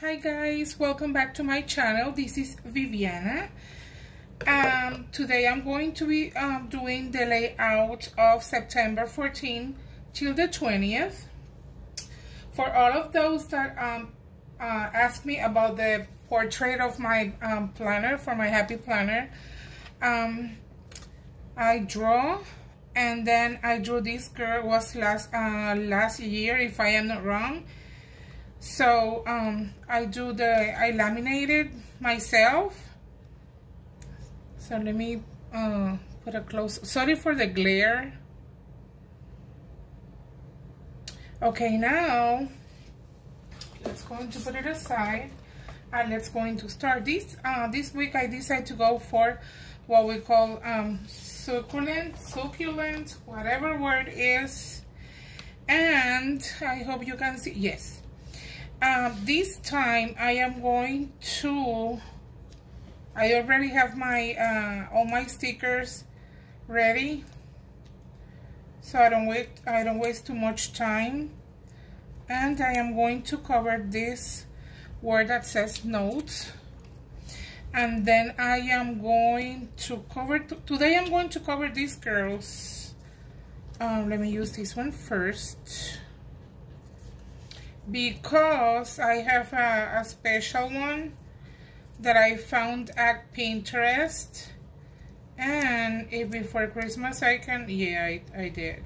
Hi guys, welcome back to my channel. This is Viviana. Um, today I'm going to be um, doing the layout of September 14 till the 20th. For all of those that um, uh, ask me about the portrait of my um, planner, for my happy planner, um, I draw and then I drew this girl was last uh, last year if I am not wrong so um, I do the I laminated myself. So let me uh, put a close sorry for the glare. Okay now let's going to put it aside and let's going to start. This uh, this week I decided to go for what we call um, succulent succulent whatever word is. And I hope you can see yes um, this time I am going to I already have my uh, all my stickers ready. So I don't wait I don't waste too much time. And I am going to cover this word that says notes. And then I am going to cover today I'm going to cover these girls. Um, let me use this one first because I have a, a special one that I found at Pinterest. And if before Christmas I can yeah I, I did.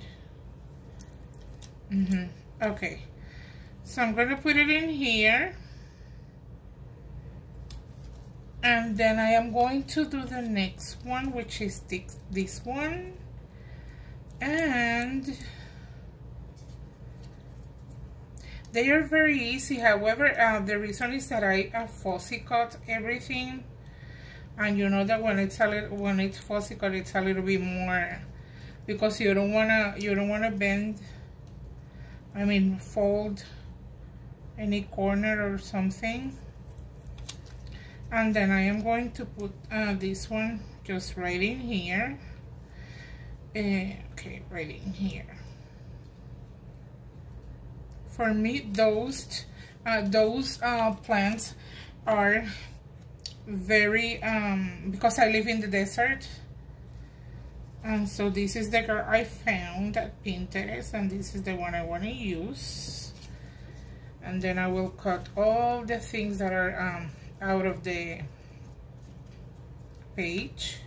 Mm -hmm. okay. So I'm gonna put it in here. And then I am going to do the next one which is this, this one. And They are very easy, however, uh, the reason is that I uh, fussy cut everything. And you know that when it's a little, when it's fussy cut, it's a little bit more, because you don't wanna, you don't wanna bend, I mean fold any corner or something. And then I am going to put uh, this one just right in here. Uh, okay, right in here for me those uh, those uh, plants are very um, because I live in the desert. And so this is the girl I found at Pinterest and this is the one I want to use. And then I will cut all the things that are um, out of the page.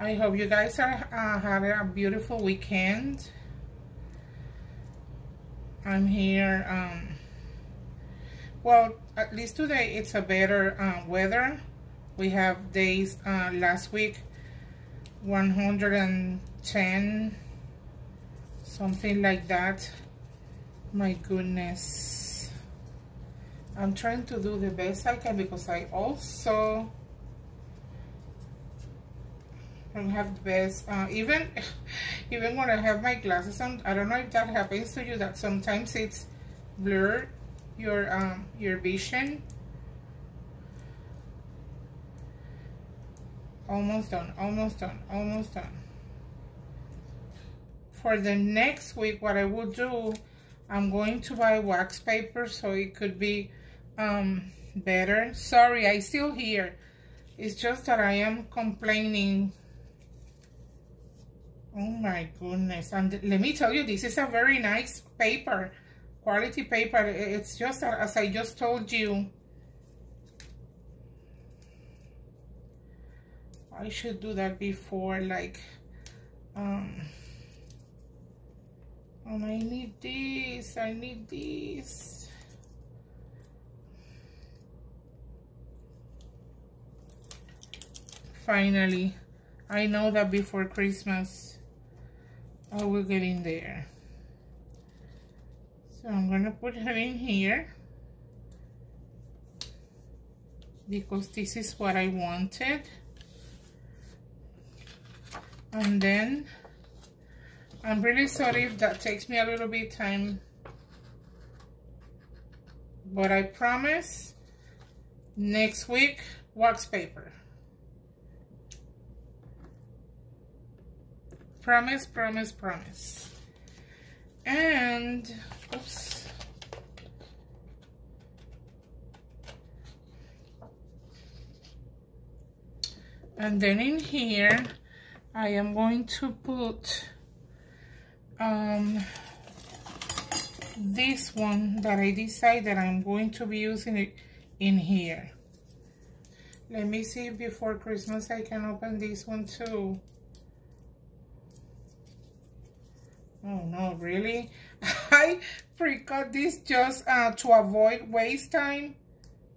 I hope you guys are uh, having a beautiful weekend I'm here, um, well, at least today it's a better uh, weather. We have days uh, last week, 110, something like that. My goodness. I'm trying to do the best I can because I also don't have the best, uh, even even when I have my glasses on, I don't know if that happens to you, that sometimes it's blurred, your, um, your vision. Almost done, almost done, almost done. For the next week, what I will do, I'm going to buy wax paper so it could be um, better. Sorry, I still here. It's just that I am complaining Oh my goodness. And let me tell you, this is a very nice paper. Quality paper. It's just as I just told you. I should do that before like um and I need this, I need this. Finally, I know that before Christmas Oh, we're getting there. So I'm to put her in here because this is what I wanted. And then I'm really sorry if that takes me a little bit time. But I promise next week wax paper. Promise, promise, promise. And, oops. And then in here, I am going to put um, this one that I decided I'm going to be using it in here. Let me see before Christmas I can open this one too. Oh no, really? I pre-cut this just uh, to avoid waste time.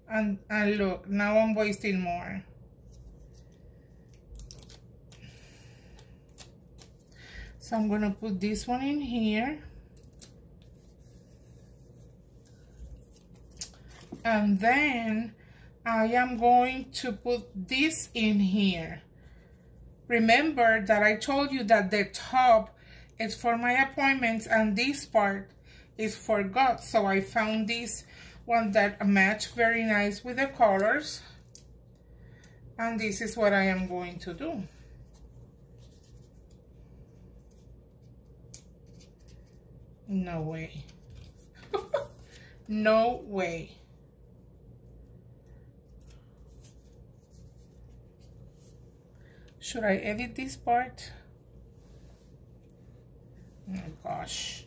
And, and look, now I'm wasting more. So I'm going to put this one in here. And then I am going to put this in here. Remember that I told you that the top is for my appointments and this part is for God. So I found this one that match very nice with the colors. And this is what I am going to do. No way. no way. Should I edit this part? Oh gosh.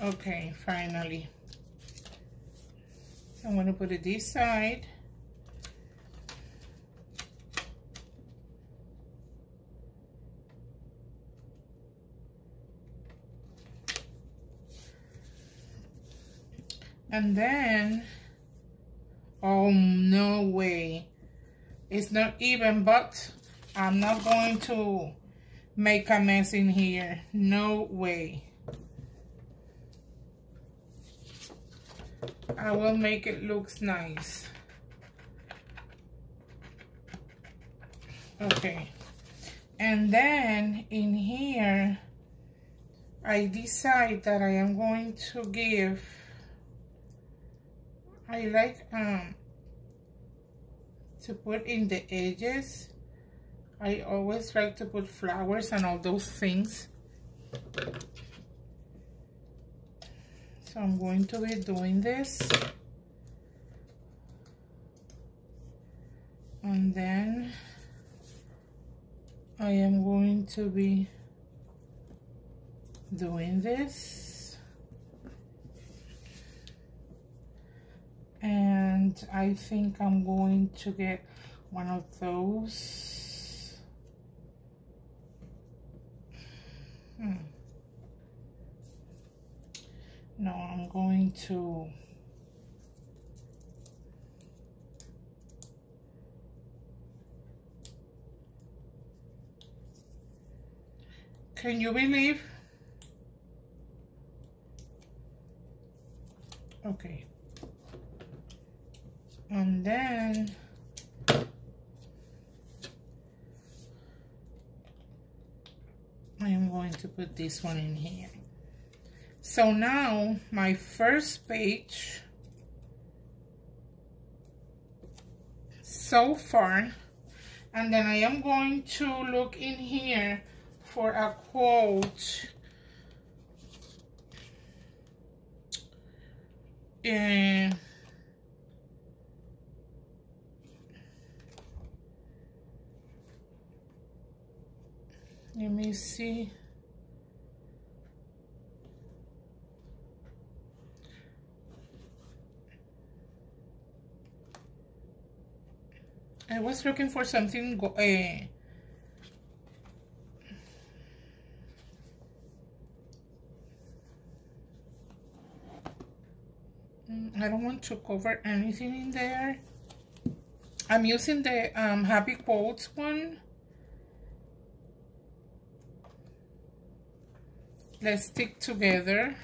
Okay, finally. I'm going to put it this side. And then, oh, no way. It's not even, but I'm not going to make a mess in here. No way. I will make it looks nice. Okay. And then in here, I decide that I am going to give, I like um, to put in the edges. I always like to put flowers and all those things. So I'm going to be doing this. And then I am going to be doing this. And I think I'm going to get one of those. Hmm. No, I'm going to Can you believe? Okay. And then I am going to put this one in here. So now my first page so far and then I am going to look in here for a quote and let me see I was looking for something uh, I don't want to cover anything in there. I'm using the um, Happy Quotes one. Let's stick together.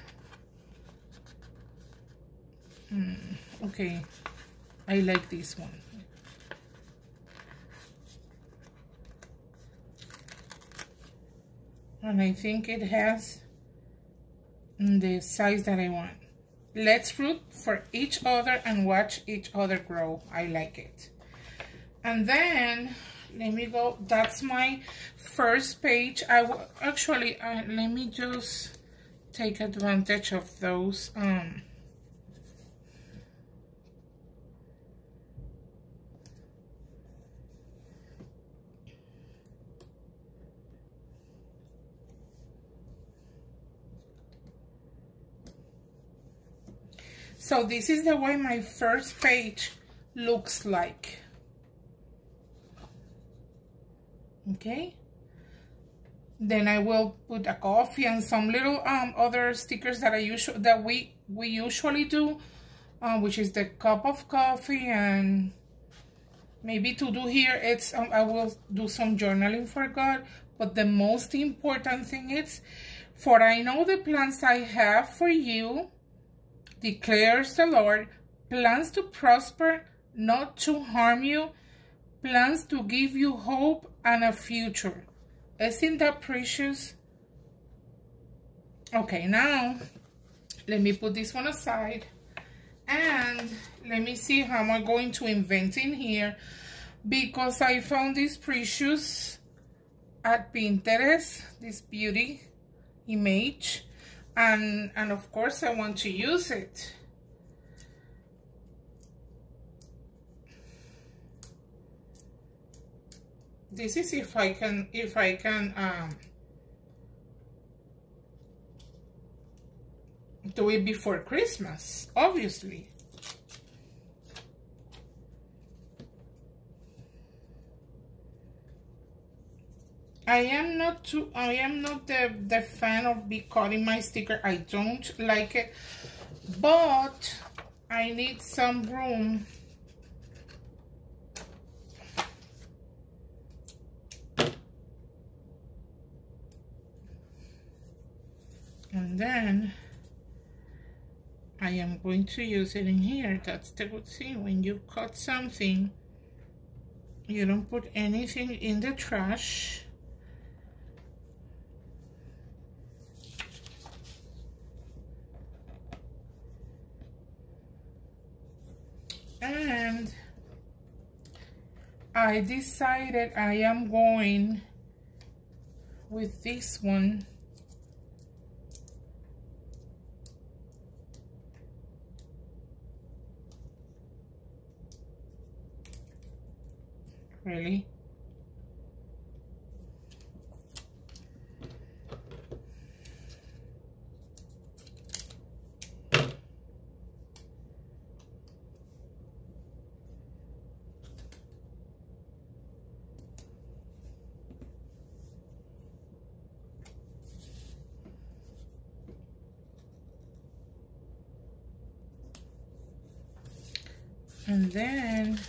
Mm, okay, I like this one. and I think it has the size that I want. Let's root for each other and watch each other grow. I like it. And then let me go that's my first page i will actually uh, let me just take advantage of those um So this is the way my first page looks like. Okay. Then I will put a coffee and some little um other stickers that I usually that we we usually do, um, which is the cup of coffee and maybe to do here it's um, I will do some journaling for God. But the most important thing is, for I know the plans I have for you declares the Lord, plans to prosper, not to harm you, plans to give you hope and a future. Isn't that precious? Okay, now let me put this one aside and let me see how am I going to invent in here because I found this precious at Pinterest, this beauty image and and of course I want to use it this is if I can if I can um, do it before Christmas obviously I am not too I am not the, the fan of be cutting my sticker. I don't like it. But I need some room and then I am going to use it in here. That's the good thing. When you cut something you don't put anything in the trash. And I decided I am going with this one really? And then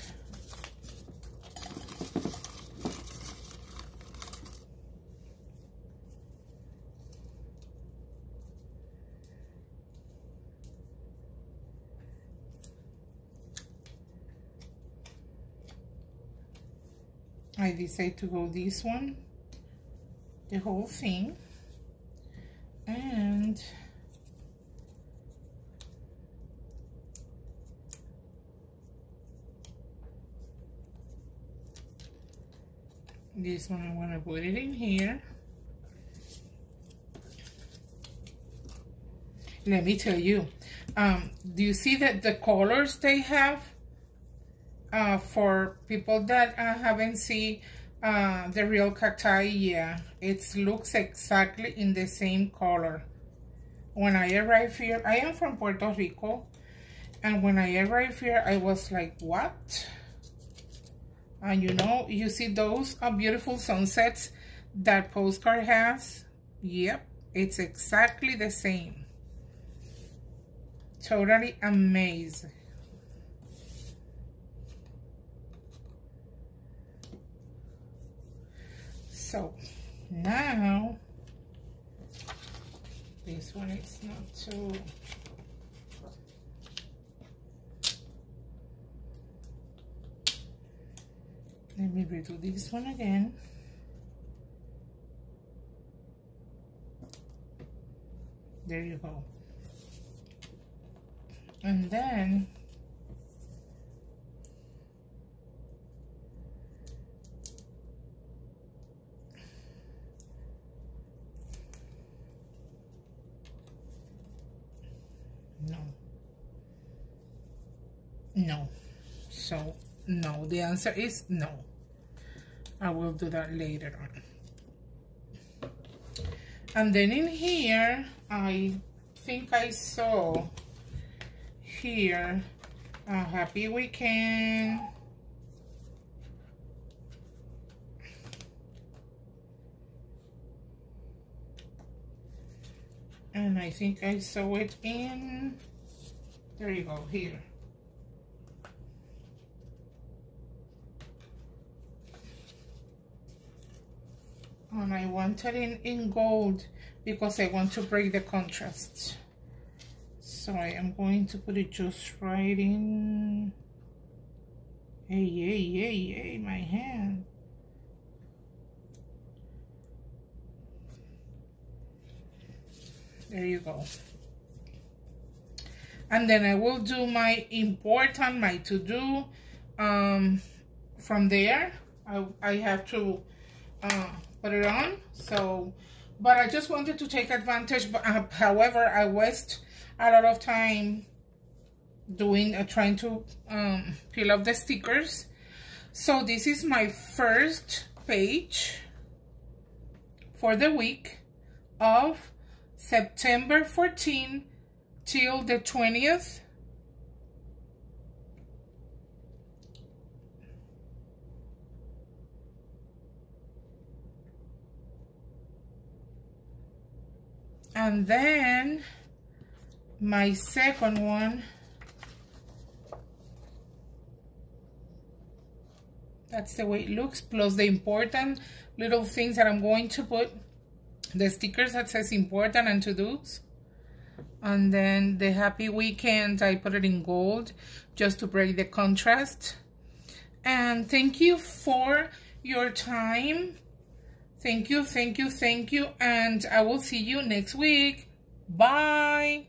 I decide to go this one the whole thing. And this one I'm going to put it in here. Let me tell you um, do you see that the colors they have uh, for people that uh, haven't seen uh, the real cacti yeah it looks exactly in the same color. When I arrived here I am from Puerto Rico and when I arrived here I was like what? And you know you see those uh, beautiful sunsets that postcard has? Yep it's exactly the same. Totally amazing so now this one is not too let me redo this one again. There you go. And then no so no the answer is no. I will do that later on. And then in here I think I saw here a happy weekend. And I think I saw it in there you go here and I want it in, in gold because I want to break the contrast. So I am going to put it just right in. Hey hey hey hey my hand. There you go. And then I will do my important my to-do um, from there. I, I have to uh, put it on. So but I just wanted to take advantage but uh, however I waste a lot of time doing uh, trying to um, peel off the stickers. So this is my first page for the week of September 14 till the 20th and then my second one. That's the way it looks plus the important little things that I'm going to put. The stickers that says important and to-dos. And then the happy weekend I put it in gold just to break the contrast. And thank you for your time Thank you, thank you, thank you. And I will see you next week. Bye.